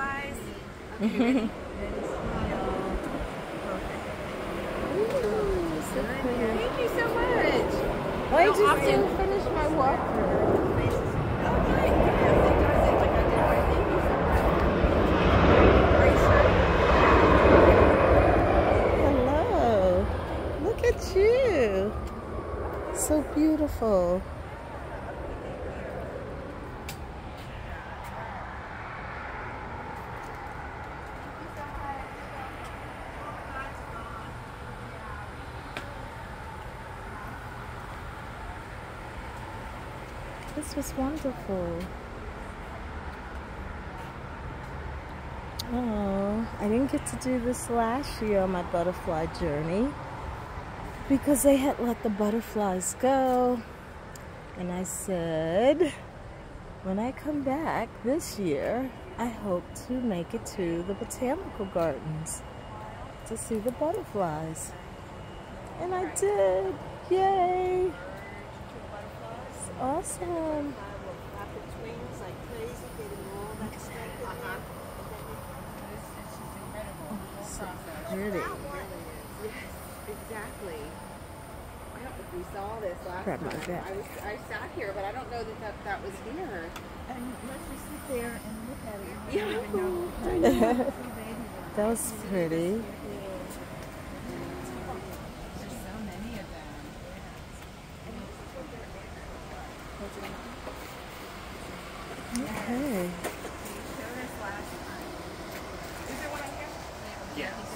butterflies. Okay, ready? Ready, smile. Ooh, so. Thank you so much. Oh, I How just often- didn't finish my walk. Oh, nice. Yes, it does it like I did. Right, Thank you so much. Hello. Look at you. So beautiful. This was wonderful. Oh, I didn't get to do this last year on my butterfly journey because they had let the butterflies go. And I said, when I come back this year, I hope to make it to the botanical gardens to see the butterflies. And I did. Yay! There. Pretty. Yes, exactly. I don't know if we saw this last Grab time. I was I sat here, but I don't know that that, that was here. And let's just sit there and look at it. Yeah. Even know. That was pretty. Yeah. Okay. Yeah.